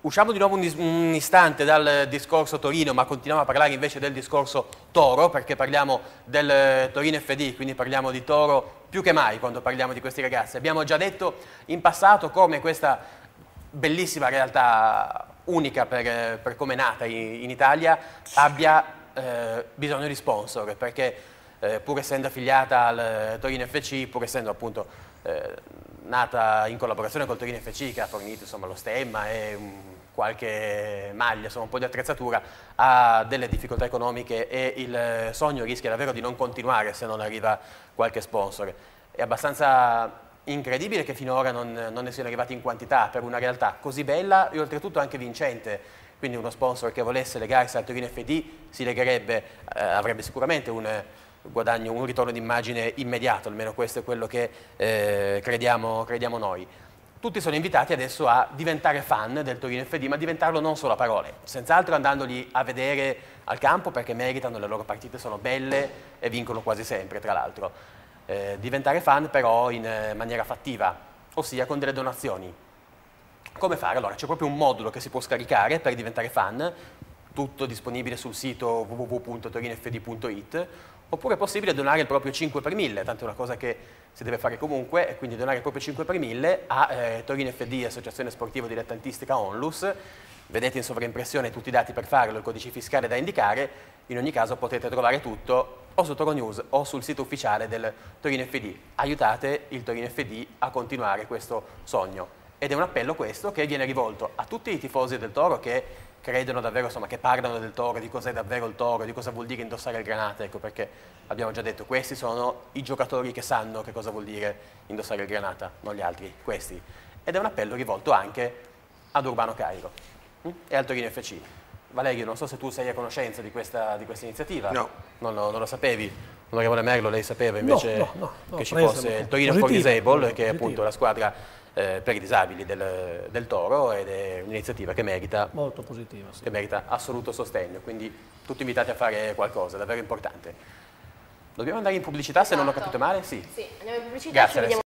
Usciamo di nuovo un, un, istante dal discorso Torino, ma continuiamo a parlare invece del discorso Toro, perché parliamo del Torino FD, quindi parliamo di Toro più che mai quando parliamo di questi ragazzi. Abbiamo già detto in passato come questa bellissima realtà unica per, per come è nata in, in Italia abbia eh, bisogno di sponsor, perché eh, pur essendo affiliata al Torino FC, pur essendo appunto eh, nata in collaborazione col Torino FC che ha fornito insomma, lo stemma e un, qualche maglia, insomma, un po' di attrezzatura, ha delle difficoltà economiche e il sogno rischia davvero di non continuare se non arriva qualche sponsor. È abbastanza incredibile che finora non, non ne siano arrivati in quantità per una realtà così bella e oltretutto anche vincente quindi uno sponsor che volesse legarsi al Torino FD si legherebbe, eh, avrebbe sicuramente un, guadagno, un ritorno d'immagine immediato, almeno questo è quello che eh, crediamo, crediamo, noi. Tutti sono invitati adesso a diventare fan del Torino FD, ma diventarlo non solo a parole, senz'altro andandoli a vedere al campo perché meritano, le loro partite sono belle e vincono quasi sempre, tra l'altro. Eh, diventare fan però in eh, maniera fattiva, ossia con delle donazioni. Come fare? Allora, c'è proprio un modulo che si può scaricare per diventare fan, tutto disponibile sul sito www.torinofd.it oppure è possibile donare il proprio 5 per 1000, tanto è una cosa che si deve fare comunque, e quindi donare il proprio 5 per 1000 a eh, Torino FD, Associazione Sportiva Dilettantistica Onlus, vedete in sovraimpressione tutti i dati per farlo, il codice fiscale da indicare, in ogni caso potete trovare tutto o su Toro News o sul sito ufficiale del Torino FD. Aiutate il Torino FD a continuare questo sogno. Ed è un appello questo che viene rivolto a tutti i tifosi del Toro che credono davvero, insomma, che parlano del toro, di cos'è davvero il toro, di cosa vuol dire indossare il granata, ecco perché abbiamo già detto, questi sono i giocatori che sanno che cosa vuol dire indossare il granata, non gli altri, questi. Ed è un appello rivolto anche ad Urbano Cairo hm? e al Torino FC. Valerio, non so se tu sei a conoscenza di questa, di questa iniziativa. No. Non lo, non lo sapevi? Onorevole Merlo, lei sapeva invece no, no, no, che ci fosse il Torino for Disable, che è appunto la squadra eh, per i disabili del, del, Toro ed è un'iniziativa che merita, Molto positiva, sì. che merita assoluto sostegno, quindi tutti invitati a fare qualcosa, davvero importante. Dobbiamo andare in pubblicità esatto. se non ho capito male? Sì. Sì, andiamo in pubblicità Grazie, ci vediamo